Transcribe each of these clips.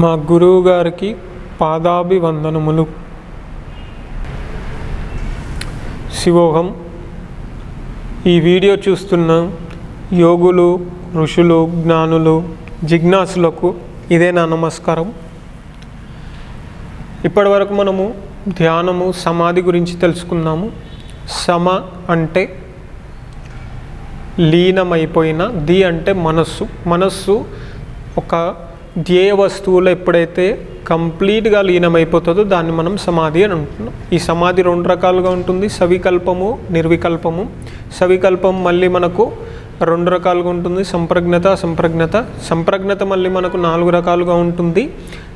మా గురువు గారికి పాదాభివందనములు. శివోహం. ఈ వీడియో చూస్తున్న యోగులు ఋషులు జ్ఞానులు జిజ్ఞాసులకు ఇదే నా నమస్కారం. ఇప్పటివరకు మనము ధ్యానము సమాధి గురించి తెలుసుకున్నాము. సమ అంటే లీనమైపోయిన ది అంటే మనస్సు. మనస్సు ఒక ధ్యేయ వస్తువులో ఎప్పుడైతే కంప్లీట్గా లీనమైపోతుందో దాన్ని మనం సమాధి అని అంటున్నాం. ఈ సమాధి రెండు రకాలుగా ఉంటుంది. సవికల్పము నిర్వికల్పము. సవికల్పం మళ్ళీ మనకు రెండు రకాలుగా ఉంటుంది. సంప్రజ్ఞత సంప్రజ్ఞత సంప్రజ్ఞత మళ్ళీ మనకు నాలుగు రకాలుగా ఉంటుంది.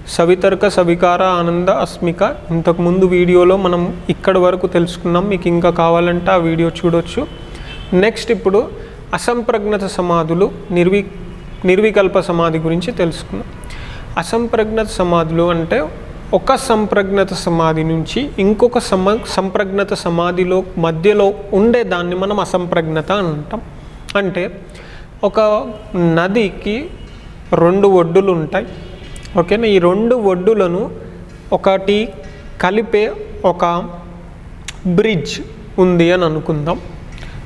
సవితర్క సవికార ఆనంద అస్మిక. ఇంతకుముందు వీడియోలో మనం ఇక్కడి వరకు తెలుసుకున్నాం. మీకు ఇంకా కావాలంటే ఆ వీడియో చూడొచ్చు. నెక్స్ట్ ఇప్పుడు అసంప్రజ్ఞత సమాధులు నిర్వి నిర్వికల్ప సమాధి గురించి తెలుసుకుందాం. అసంప్రజ్ఞత సమాధులు అంటే ఒక సంప్రజ్ఞత సమాధి నుంచి ఇంకొక సమ సంప్రజ్ఞత సమాధిలో మధ్యలో ఉండే దాన్ని మనం అసంప్రజ్ఞత అని అంటాం. అంటే ఒక నదికి రెండు ఒడ్డులు ఉంటాయి. ఓకేనా? ఈ రెండు ఒడ్డులను ఒకటి కలిపే ఒక బ్రిడ్జ్ ఉంది అని అనుకుందాం.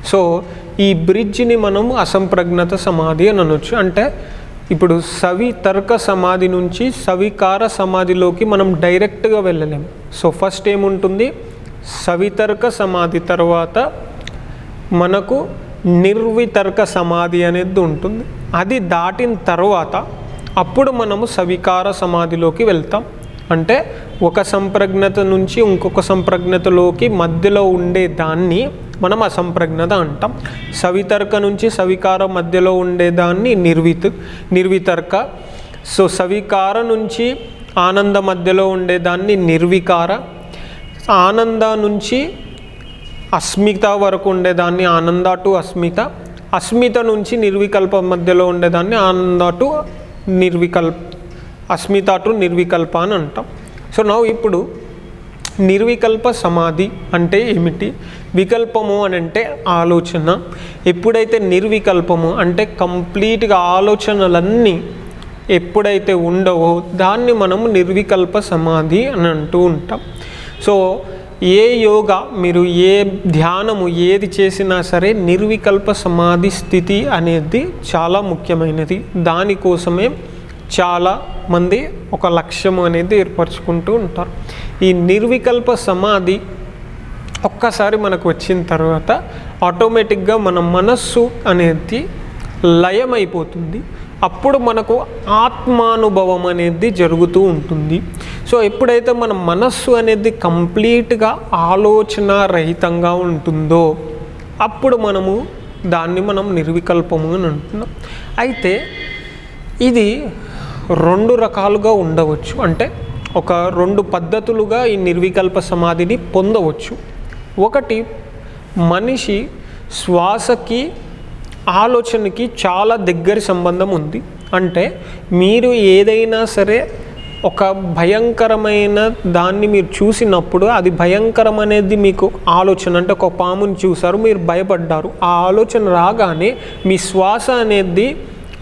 సో ఈ బ్రిడ్జ్ని మనం అసంప్రజ్ఞత సమాధి అని అనొచ్చు. అంటే ఇప్పుడు సవి తర్క సమాధి నుంచి సవికార సమాధిలోకి మనం డైరెక్ట్గా వెళ్ళలేము సో ఫస్ట్ ఏముంటుంది? సవితర్క సమాధి తర్వాత మనకు నిర్వితర్క సమాధి అనేది ఉంటుంది. అది దాటిన తర్వాత అప్పుడు మనము సవికార సమాధిలోకి వెళ్తాం. అంటే ఒక సంప్రజ్ఞత నుంచి ఇంకొక సంప్రజ్ఞతలోకి మధ్యలో ఉండే దాన్ని మనం అసంప్రజ్ఞత అంటాం. సవితర్క నుంచి సవికార మధ్యలో ఉండేదాన్ని నిర్విత్ నిర్వితర్క. సో సవికార నుంచి ఆనంద మధ్యలో ఉండేదాన్ని నిర్వికార. ఆనంద నుంచి అస్మిత వరకు ఉండేదాన్ని ఆనంద టు అస్మిత. అస్మిత నుంచి నిర్వికల్ప మధ్యలో ఉండేదాన్ని ఆనంద టు నిర్వికల్ప అస్మిత టు నిర్వికల్ప అని అంటాం. సో నా ఇప్పుడు నిర్వికల్ప సమాధి అంటే ఏమిటి? వికల్పము అని అంటే ఆలోచన. ఎప్పుడైతే నిర్వికల్పము అంటే కంప్లీట్గా ఆలోచనలన్నీ ఎప్పుడైతే ఉండవో దాన్ని మనము నిర్వికల్ప సమాధి అని అంటూ ఉంటాం. సో ఏ యోగా మీరు ఏ ధ్యానము ఏది చేసినా సరే నిర్వికల్ప సమాధి స్థితి అనేది చాలా ముఖ్యమైనది. దానికోసమే చాలా మంది ఒక లక్ష్యం అనేది ఏర్పరచుకుంటూ ఉంటారు. ఈ నిర్వికల్ప సమాధి ఒక్కసారి మనకు వచ్చిన తర్వాత ఆటోమేటిక్గా మన మనస్సు అనేది లయమైపోతుంది. అప్పుడు మనకు ఆత్మానుభవం అనేది జరుగుతూ ఉంటుంది. సో ఎప్పుడైతే మన మనస్సు అనేది కంప్లీట్గా ఆలోచన రహితంగా ఉంటుందో అప్పుడు మనము దాన్ని మనం నిర్వికల్పము అని అంటున్నాం. అయితే ఇది రెండు రకాలుగా ఉండవచ్చు. అంటే ఒక రెండు పద్ధతులుగా ఈ నిర్వికల్ప సమాధిని పొందవచ్చు. ఒకటి మనిషి శ్వాసకి ఆలోచనకి చాలా దగ్గరి సంబంధం ఉంది. అంటే మీరు ఏదైనా సరే ఒక భయంకరమైన దాన్ని మీరు చూసినప్పుడు అది భయంకరం అనేది మీకు ఆలోచన అంటే ఒక పాముని చూసారు మీరు భయపడ్డారు. ఆ ఆలోచన రాగానే మీ శ్వాస అనేది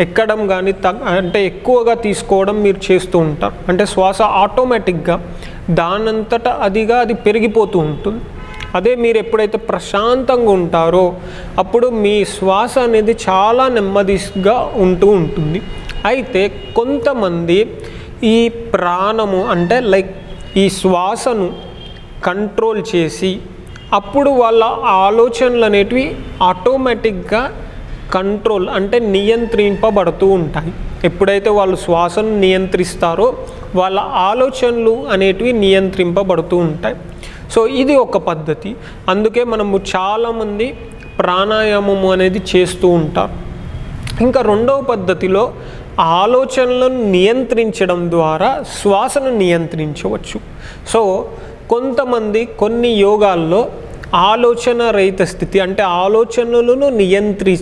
ఎక్కడం కానీ తగ్ అంటే ఎక్కువగా తీసుకోవడం మీరు చేస్తూ ఉంటారు. అంటే శ్వాస ఆటోమేటిక్గా దానంతట అదిగా అది పెరిగిపోతూ ఉంటుంది. అదే మీరు ఎప్పుడైతే ప్రశాంతంగా ఉంటారో అప్పుడు మీ శ్వాస అనేది చాలా నెమ్మదిగా ఉంటూ ఉంటుంది. అయితే కొంతమంది ఈ ప్రాణము అంటే లైక్ ఈ శ్వాసను కంట్రోల్ చేసి అప్పుడు వాళ్ళ ఆలోచనలు అనేటివి ఆటోమేటిక్గా కంట్రోల్ అంటే నియంత్రింపబడుతూ ఉంటాయి. ఎప్పుడైతే వాళ్ళు శ్వాసను నియంత్రిస్తారో వాళ్ళ ఆలోచనలు అనేటివి నియంత్రింపబడుతూ ఉంటాయి. సో ఇది ఒక పద్ధతి. అందుకే మనము చాలామంది ప్రాణాయామము అనేది చేస్తూ ఉంటారు ఇంకా రెండవ పద్ధతిలో ఆలోచనలను నియంత్రించడం ద్వారా శ్వాసను నియంత్రించవచ్చు. సో కొంతమంది కొన్ని యోగాల్లో ఆలోచన రహిత స్థితి అంటే ఆలోచనలను నియంత్రి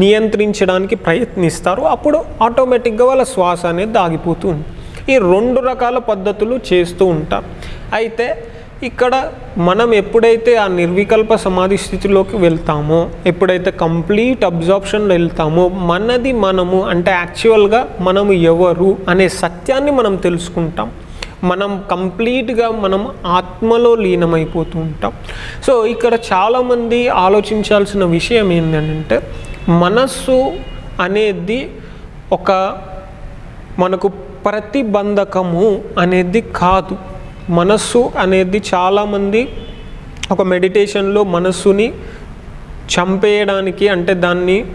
నియంత్రించడానికి ప్రయత్నిస్తారు. అప్పుడు ఆటోమేటిక్గా వాళ్ళ శ్వాస అనేది ఆగిపోతుంది. ఈ రెండు రకాల పద్ధతులు చేస్తూ ఉంటారు అయితే ఇక్కడ మనం ఎప్పుడైతే ఆ నిర్వికల్ప సమాధి స్థితిలోకి వెళ్తామో ఎప్పుడైతే కంప్లీట్ అబ్జార్ప్షన్లో వెళ్తామో మనది మనము అంటే యాక్చువల్గా మనము ఎవరు అనే సత్యాన్ని మనం తెలుసుకుంటాం. మనం కంప్లీట్గా మనం ఆత్మలో లీనమైపోతూ ఉంటాం. సో ఇక్కడ చాలామంది ఆలోచించాల్సిన విషయం ఏంటంటే మనస్సు అనేది ఒక మనకు ప్రతిబంధకము అనేది కాదు. మనస్సు అనేది చాలామంది ఒక మెడిటేషన్లో మనస్సుని చంపేయడానికి అంటే దాన్ని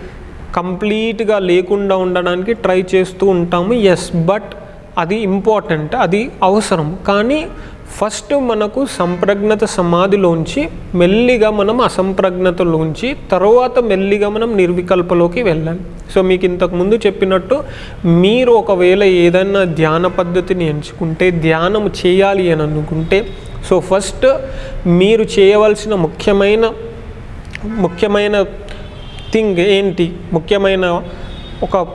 కంప్లీట్గా లేకుండా ఉండడానికి ట్రై చేస్తూ ఉంటాము. ఎస్ బట్ అది ఇంపార్టెంట్ అది అవసరం. కానీ ఫస్ట్ మనకు సంప్రజ్ఞత సమాధిలోంచి మెల్లిగా మనం అసంప్రజ్ఞతలోంచి తర్వాత మెల్లిగా మనం నిర్వికల్పలోకి వెళ్ళాలి. సో మీకు ఇంతకుముందు చెప్పినట్టు మీరు ఒకవేళ ఏదైనా ధ్యాన పద్ధతిని ఎంచుకుంటే ధ్యానం చేయాలి అని అనుకుంటే సో ఫస్ట్ మీరు చేయవలసిన ముఖ్యమైన ముఖ్యమైన థింగ్ ఏంటి? ముఖ్యమైన ఒక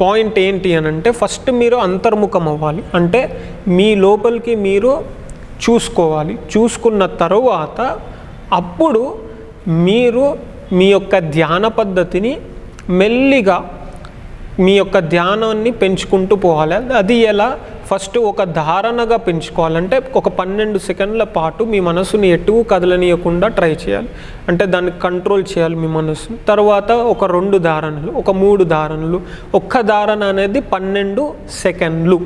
పాయింట్ ఏంటి అని అంటే ఫస్ట్ మీరు అంతర్ముఖం అవ్వాలి. అంటే మీ లోపలికి మీరు చూసుకోవాలి. చూసుకున్న తరువాత అప్పుడు మీరు మీ యొక్క ధ్యాన పద్ధతిని మెల్లిగా మీ యొక్క ధ్యానాన్ని పెంచుకుంటూ పోవాలి. అది ఎలా? ఫస్ట్ ఒక ధారణగా పెంచుకోవాలంటే ఒక పన్నెండు సెకండ్ల పాటు మీ మనసుని ఎటు కదలనీయకుండా ట్రై చేయాలి. అంటే దాన్ని కంట్రోల్ చేయాలి మీ మనసుని. తర్వాత ఒక రెండు ధారణలు ఒక మూడు ధారణలు. ఒక్క ధారణ అనేది పన్నెండు సెకండ్లు.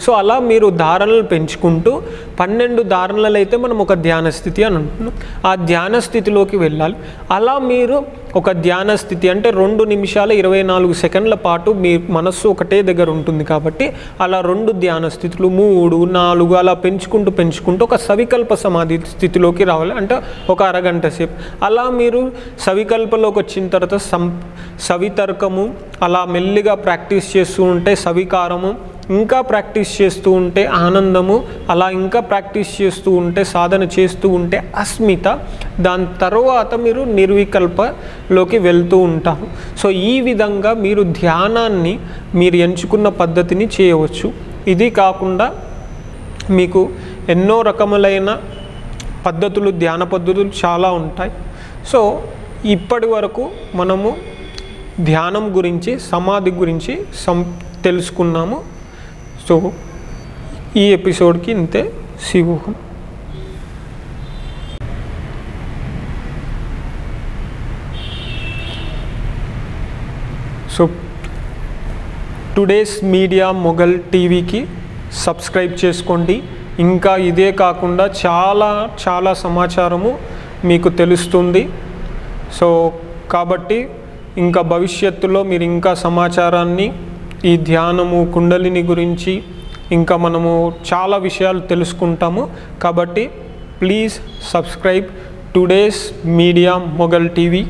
సో అలా మీరు ధారణలు పెంచుకుంటూ పన్నెండు ధారణలు అయితే మనం ఒక ధ్యాన స్థితి అని అంటున్నాం. ఆ ధ్యాన స్థితిలోకి వెళ్ళాలి. అలా మీరు ఒక ధ్యాన స్థితి అంటే రెండు నిమిషాల ఇరవై నాలుగు సెకండ్ల పాటు మీ మనస్సు ఒకటే దగ్గర ఉంటుంది కాబట్టి అలా రెండు ధ్యాన స్థితులు మూడు నాలుగు అలా పెంచుకుంటూ పెంచుకుంటూ ఒక సవికల్ప సమాధి స్థితిలోకి రావాలి. అంటే ఒక అరగంట సేపు. అలా మీరు సవికల్పలోకి వచ్చిన తర్వాత సం సవితర్కము అలా మెల్లిగా ప్రాక్టీస్ చేస్తూ ఉంటే సవికారము ఇంకా ప్రాక్టీస్ చేస్తూ ఉంటే ఆనందము అలా ఇంకా ప్రాక్టీస్ చేస్తూ ఉంటే సాధన చేస్తూ ఉంటే అస్మిత. దాని తర్వాత మీరు నిర్వికల్పలోకి వెళ్తూ ఉంటారు. సో ఈ విధంగా మీరు ధ్యానాన్ని మీరు ఎంచుకున్న పద్ధతిని చేయవచ్చు. ఇది కాకుండా మీకు ఎన్నో రకములైన పద్ధతులు ధ్యాన పద్ధతులు చాలా ఉంటాయి. సో ఇప్పటి వరకు మనము ధ్యానం గురించి సమాధి గురించి సం తెలుసుకున్నాము. సో ఈ ఎపిసోడ్కి ఇంతే శివోహం సో టుడేస్ మీడియా మొఘల్ టీవీకి సబ్స్క్రైబ్ చేసుకోండి. ఇంకా ఇదే కాకుండా చాలా చాలా సమాచారము మీకు తెలుస్తుంది. సో కాబట్టి ఇంకా భవిష్యత్తులో మీరు ఇంకా సమాచారాన్ని ఈ ధ్యానము కుండలిని గురించి ఇంకా మనము చాలా విషయాలు తెలుసుకుంటాము. కాబట్టి please subscribe today's media mogul TV.